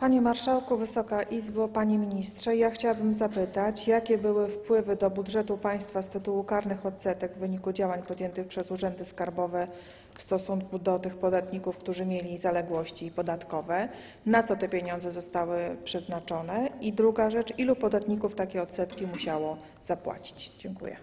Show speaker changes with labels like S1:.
S1: Panie Marszałku, Wysoka Izbo, Panie Ministrze, ja chciałabym zapytać, jakie były wpływy do budżetu państwa z tytułu karnych odsetek w wyniku działań podjętych przez urzędy skarbowe w stosunku do tych podatników, którzy mieli zaległości podatkowe, na co te pieniądze zostały przeznaczone i druga rzecz, ilu podatników takie odsetki musiało zapłacić. Dziękuję.